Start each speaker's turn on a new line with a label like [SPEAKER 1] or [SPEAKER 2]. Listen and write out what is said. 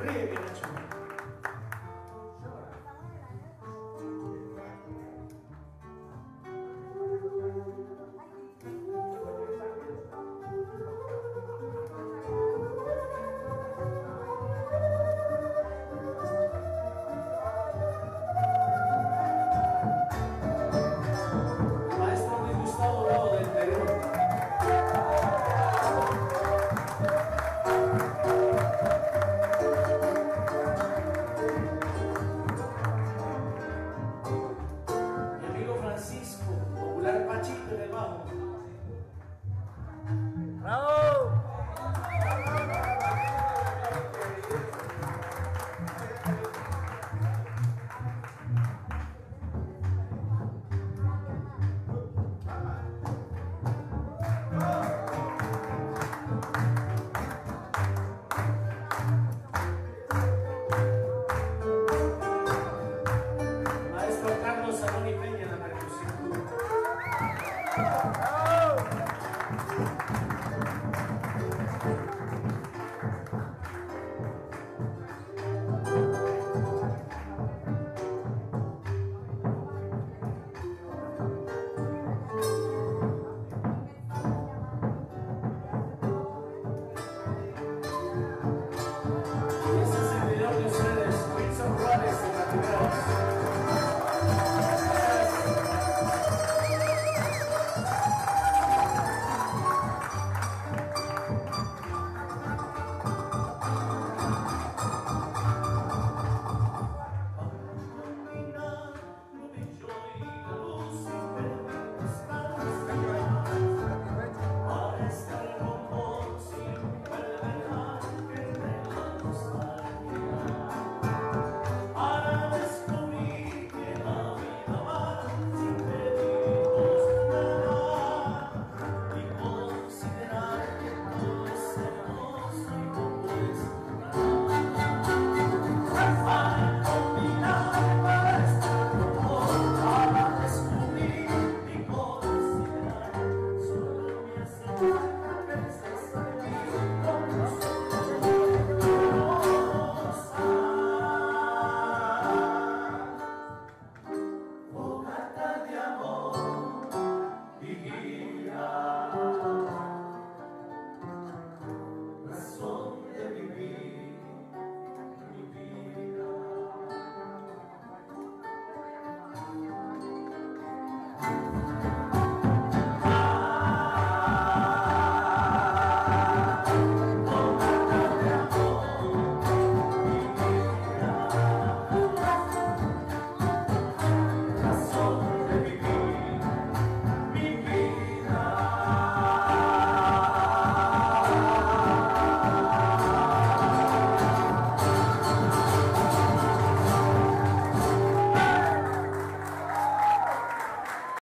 [SPEAKER 1] Really, Thank you. 어.